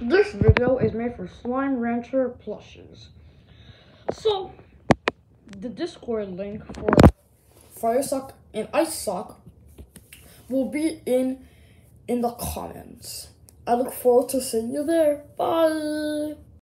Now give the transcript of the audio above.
This video is made for Slime Rancher plushes. So, the Discord link for Fire Sock and Ice Sock will be in in the comments. I look forward to seeing you there. Bye.